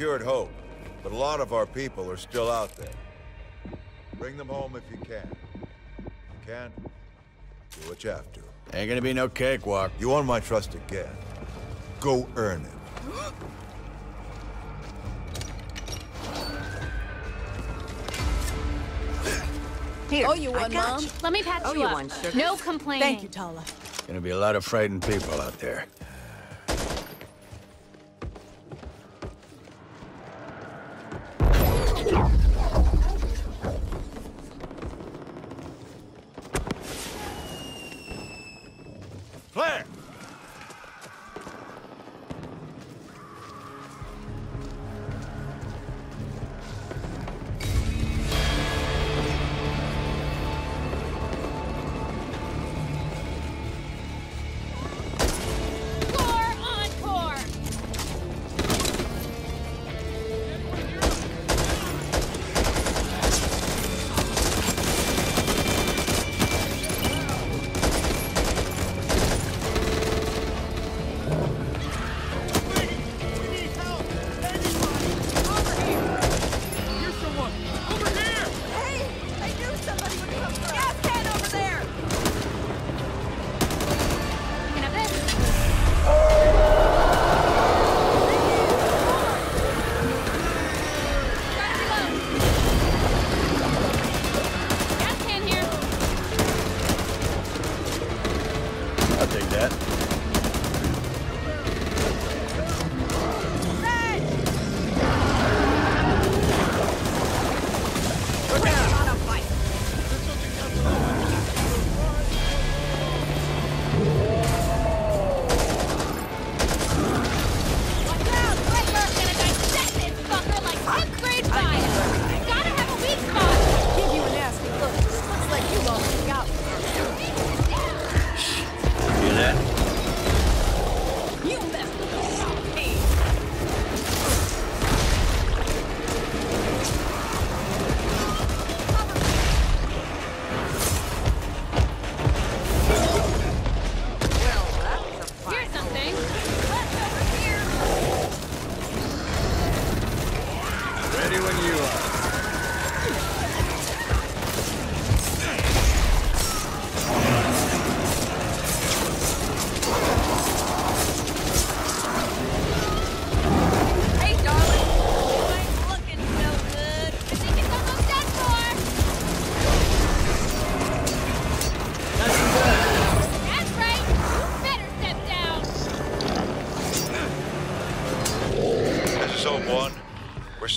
We've secured Hope, but a lot of our people are still out there. Bring them home if you can. If you can't, do what you have to. Ain't gonna be no cakewalk. You won my trust again. Go earn it. Here, Oh, you I won, got Mom. you. Let me patch Oh, you you up. won, sugar. No complaining. Thank you, Tala. Gonna be a lot of frightened people out there.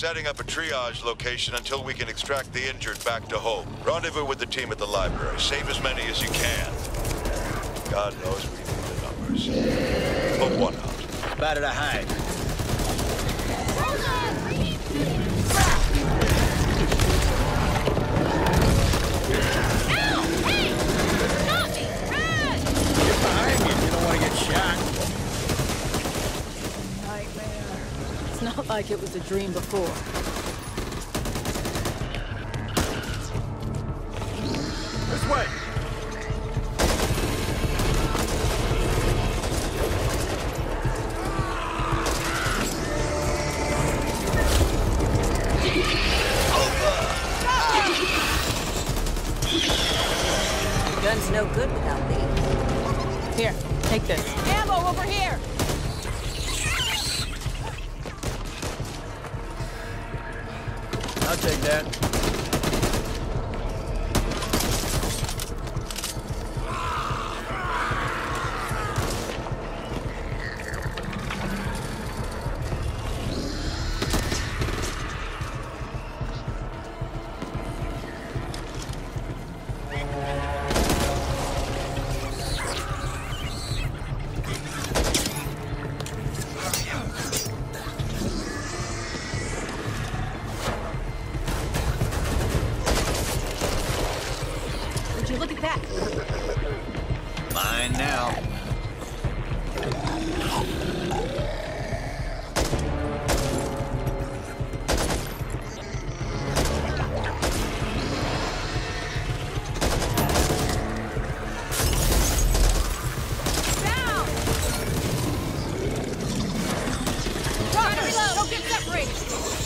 Setting up a triage location until we can extract the injured back to home. Rendezvous with the team at the library. Save as many as you can. God knows we need the numbers. Hope One out. Better to hide. Like it was a dream before.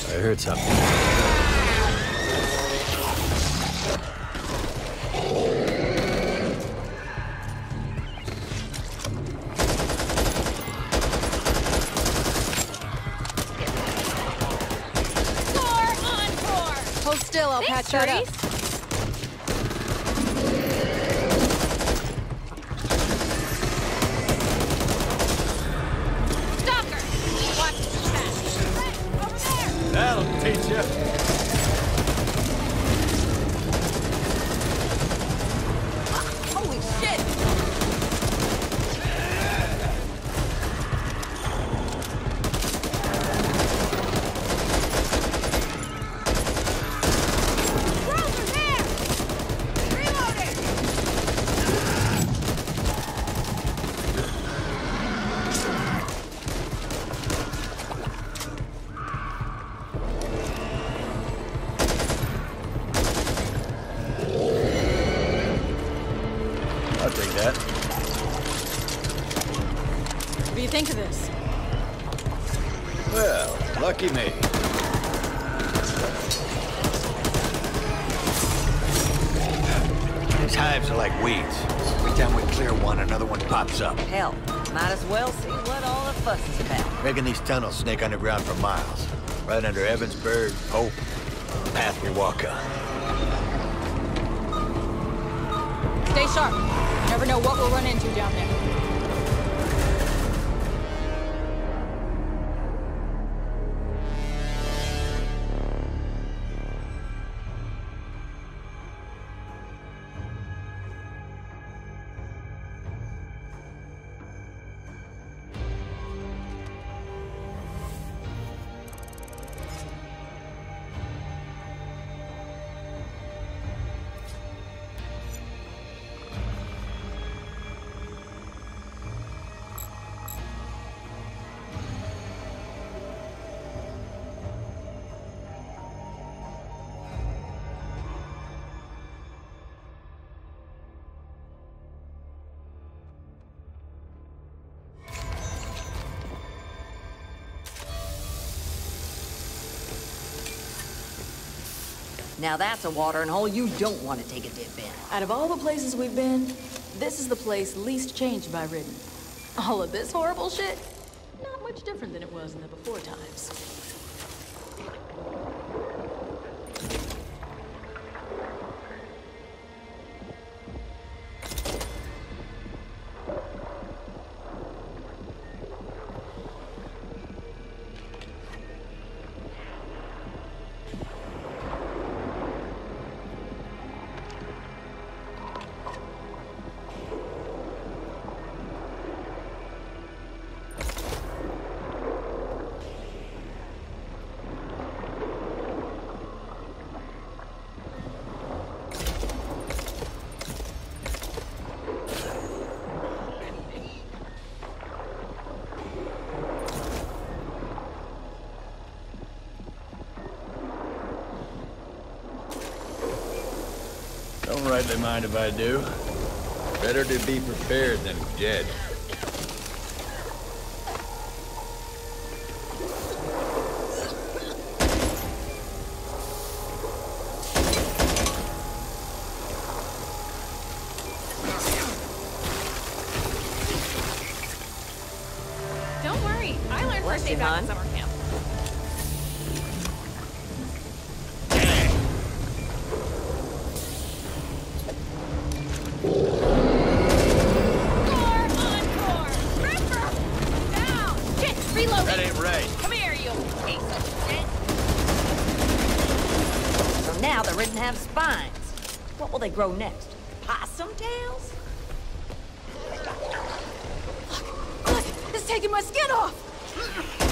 I heard something. Score. Hold still, I'll Thanks, patch that up. Another one pops up. Hell, might as well see what all the fuss is about. Making these tunnels snake underground for miles. Right under Evansburgh, Hope, the path we walk on. Stay sharp. You never know what we'll run into down there. Now that's a watering hole you don't want to take a dip in. Out of all the places we've been, this is the place least changed by Ridden. All of this horrible shit? Not much different than it was in the before times. Don't mind if I do. Better to be prepared than dead. Reloading. That ain't right. Come here, you piece of shit. So now the Ridden have spines. What will they grow next? Possum tails? Look, it's taking my skin off!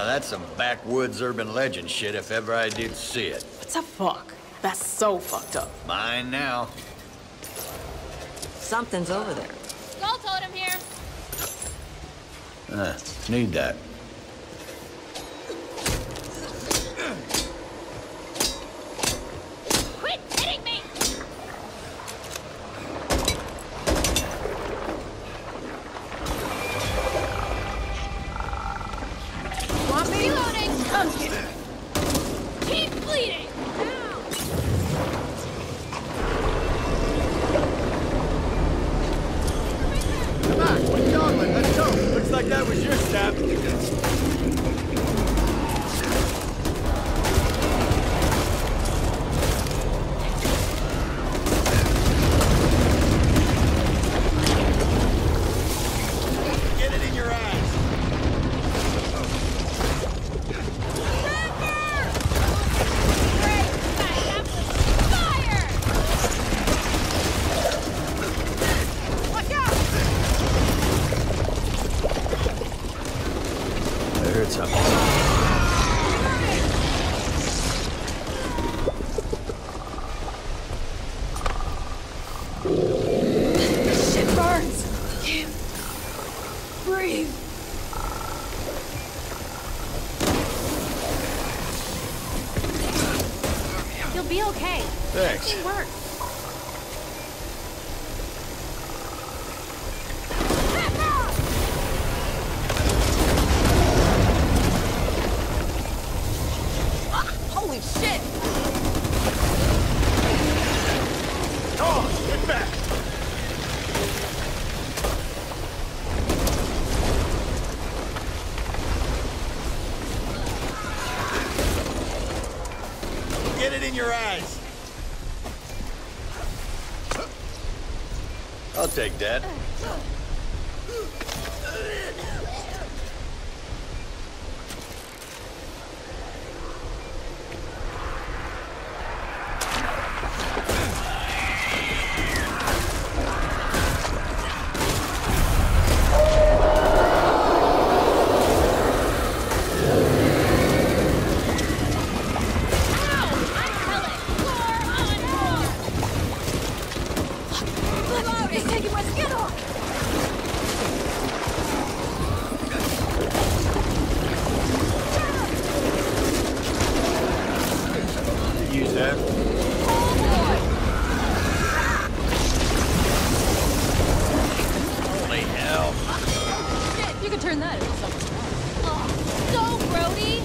Now that's some backwoods urban legend shit if ever I did see it. What the fuck? That's so fucked up. Mine now. Something's over there. Skull totem here. Uh, need that. burns. Can't breathe. You'll be okay. Thanks. It works. Yeah. Holy hell. Shit, you can turn that into something. Oh, go, Brody!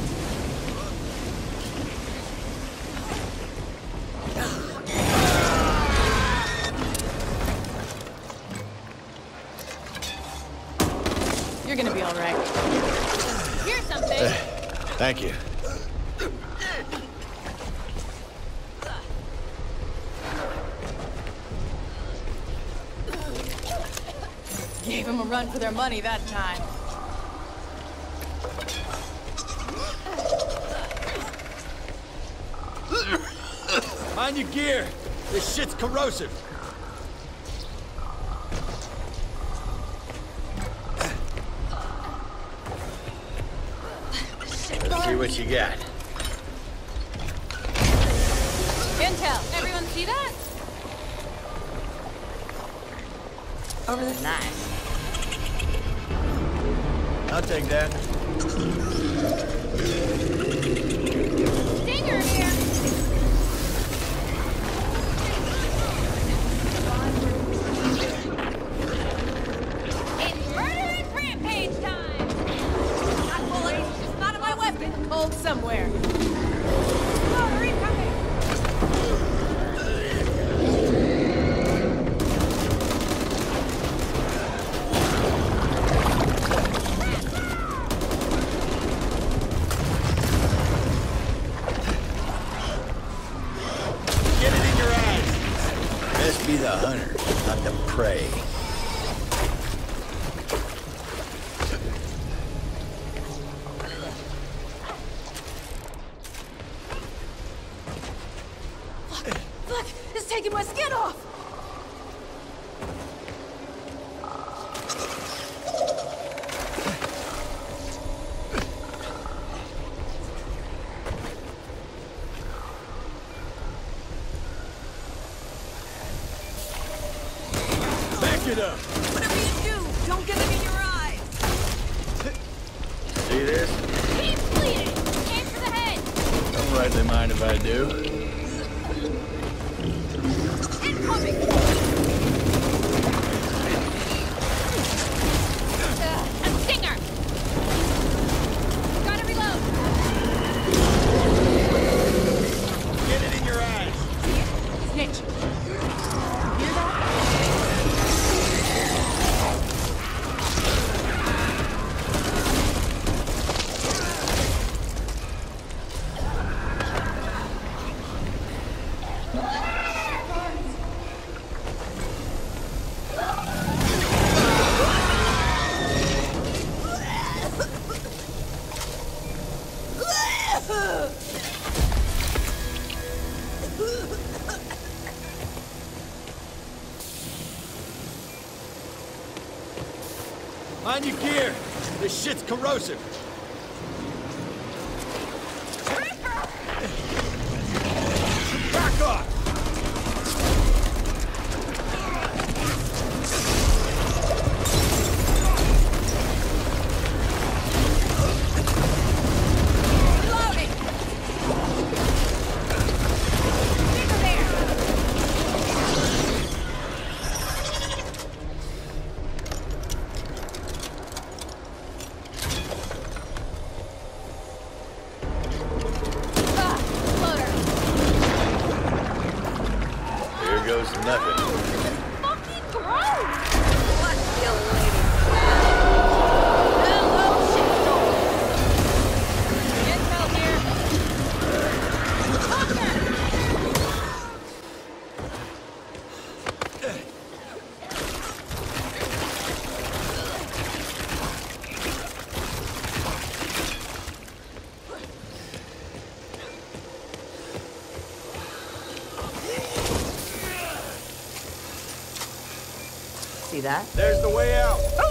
You're gonna be alright. Here's something! Uh, thank you. money that time. Mind your gear. This shit's corrosive. Let's see what you got. somewhere. Corrosive! That? There's the way out!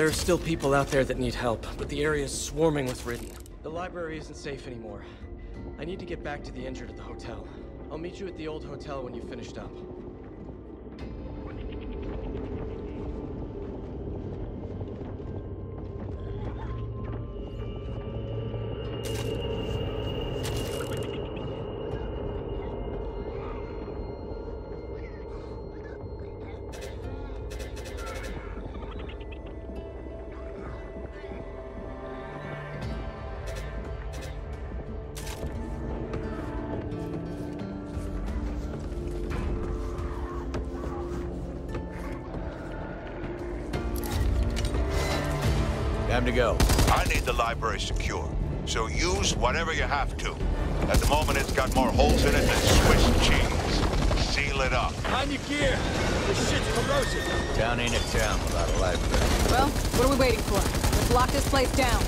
There are still people out there that need help, but the area is swarming with Ridden. The library isn't safe anymore. I need to get back to the injured at the hotel. I'll meet you at the old hotel when you've finished up. Library secure, so use whatever you have to. At the moment, it's got more holes in it than Swiss cheese. Seal it up. On your gear! This shit's corrosive! Town ain't a town without a library. Well, what are we waiting for? Let's lock this place down.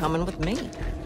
Coming with me.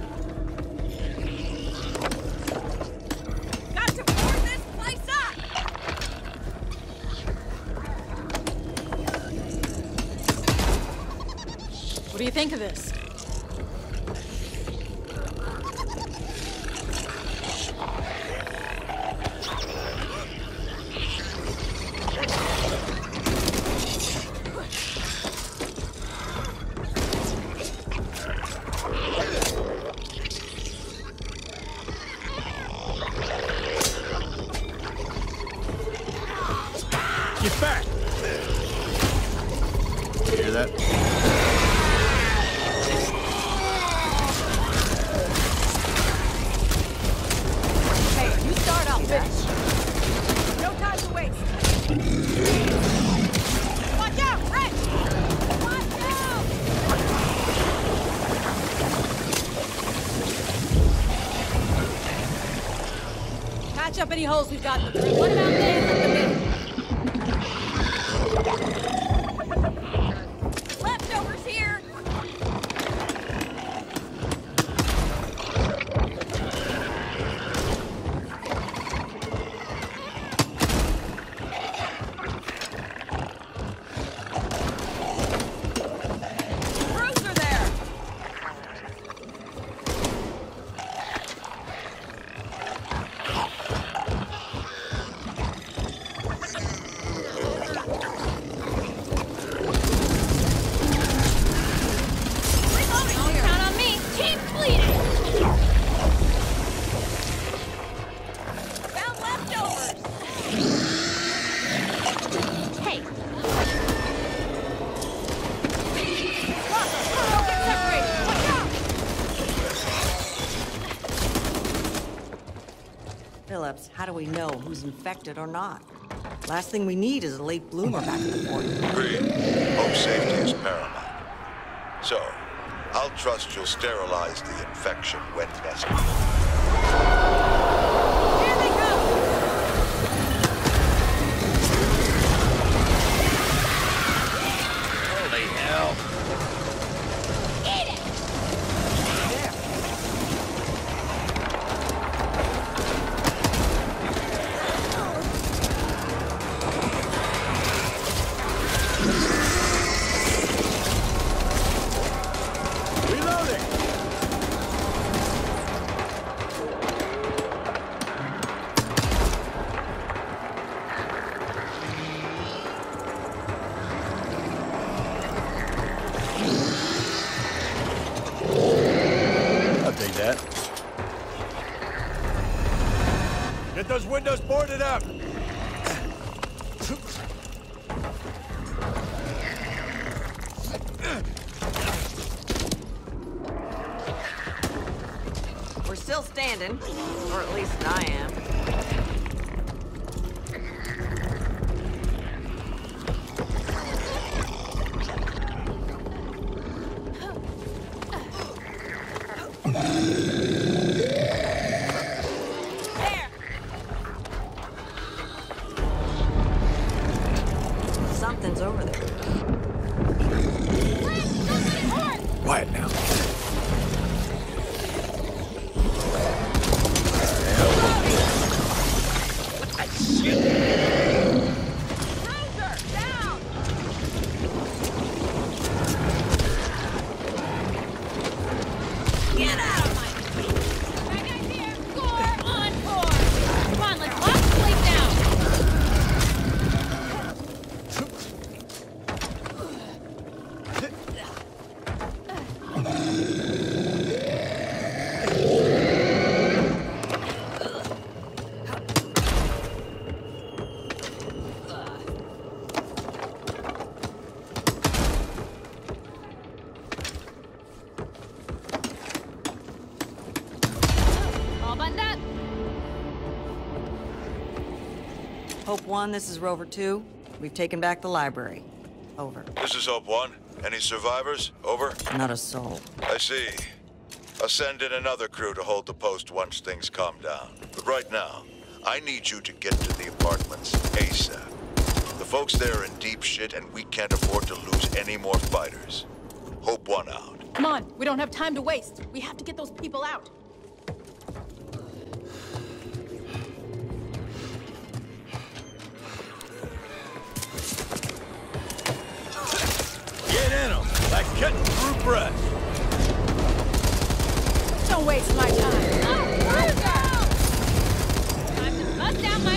Up holes we've got Infected or not. Last thing we need is a late bloomer back at the port. Agreed. Hope safety is paramount. So, I'll trust you'll sterilize the infection when necessary. Boarded up! Hope 1, this is Rover 2. We've taken back the library. Over. This is Hope 1. Any survivors? Over. Not a soul. I see. I'll send in another crew to hold the post once things calm down. But right now, I need you to get to the apartments ASAP. The folks there are in deep shit, and we can't afford to lose any more fighters. Hope 1 out. Come on, we don't have time to waste. We have to get those people out. Brush. Don't waste my time. Oh, time to bust out my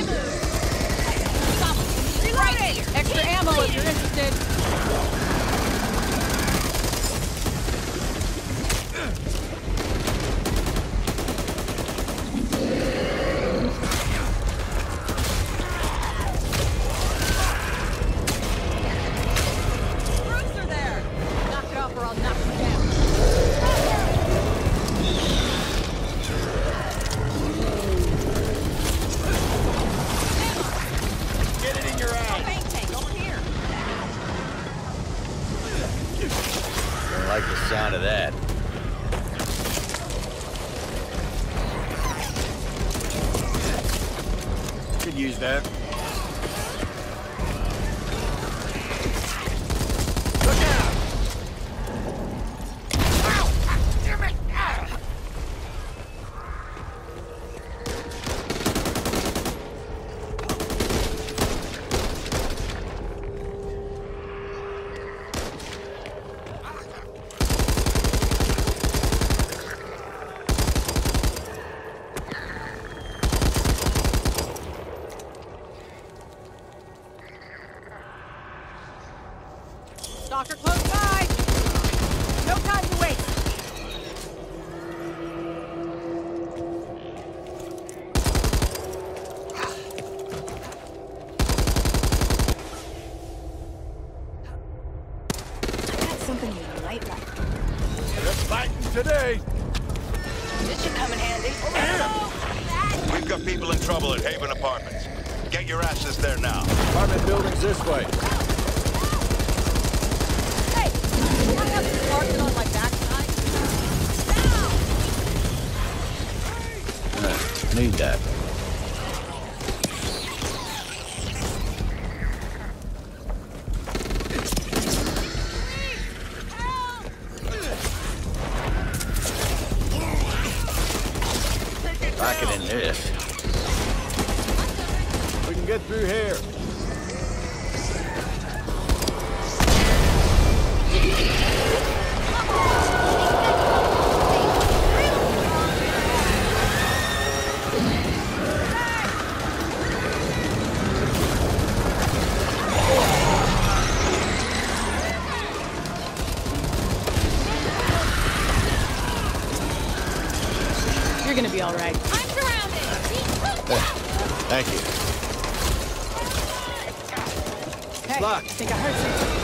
It's. I think I heard something.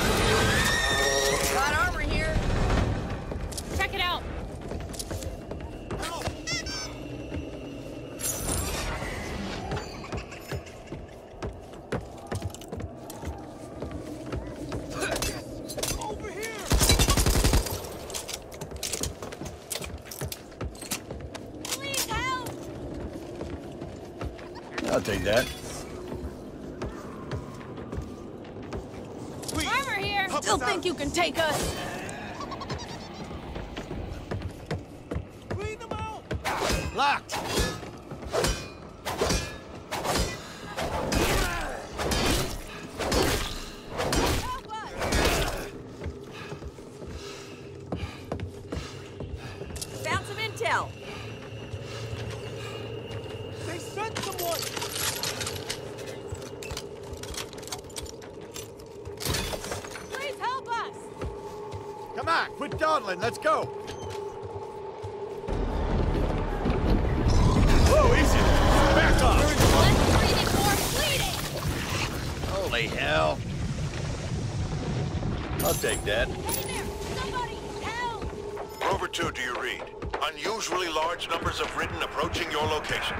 unusually large numbers of Ridden approaching your location.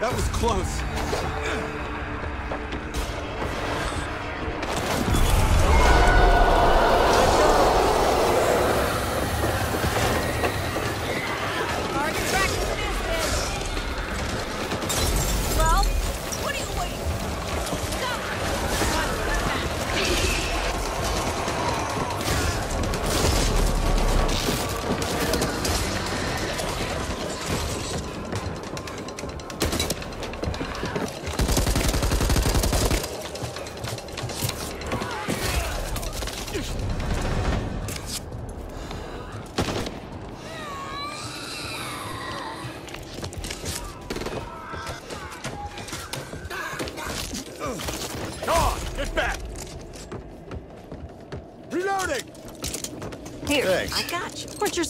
That was close.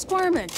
squirming.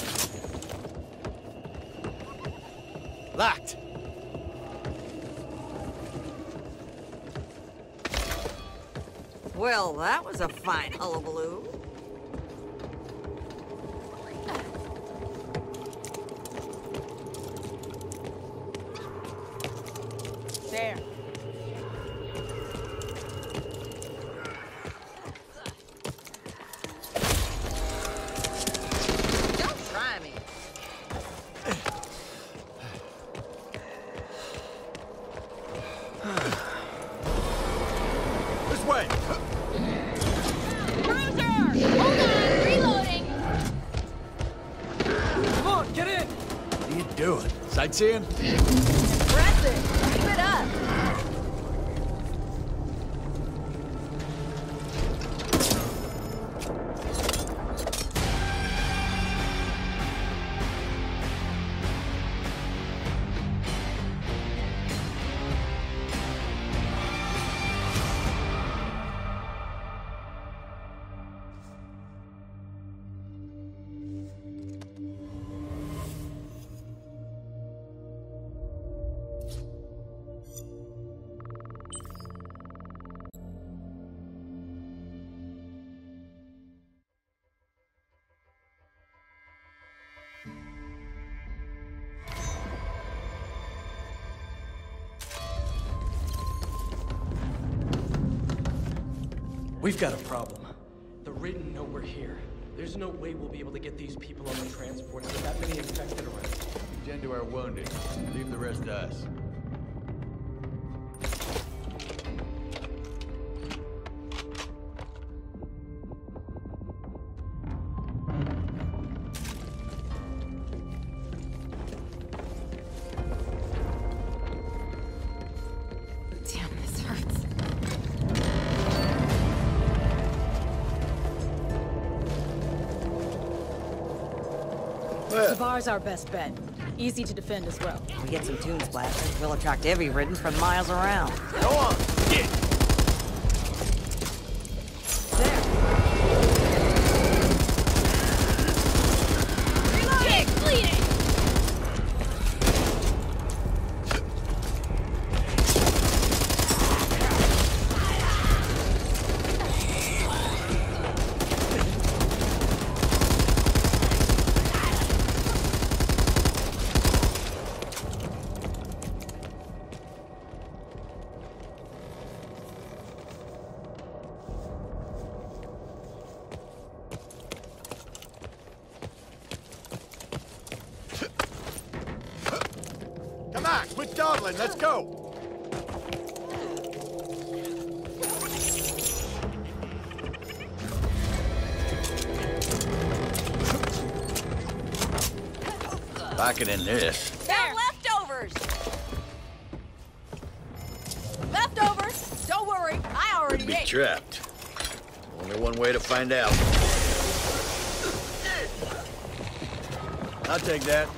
Ian. We've got a problem. The Ridden know we're here. There's no way we'll be able to get these people on the transports with that many infected around. Tend to our wounded. Leave the rest to us. The bar's our best bet. Easy to defend as well. We get some tunes blasting, we'll attract every Ridden from miles around. Go on, get. Pocket in this. There. leftovers! Leftovers? Don't worry, I already Be ate. trapped. Only one way to find out. I'll take that.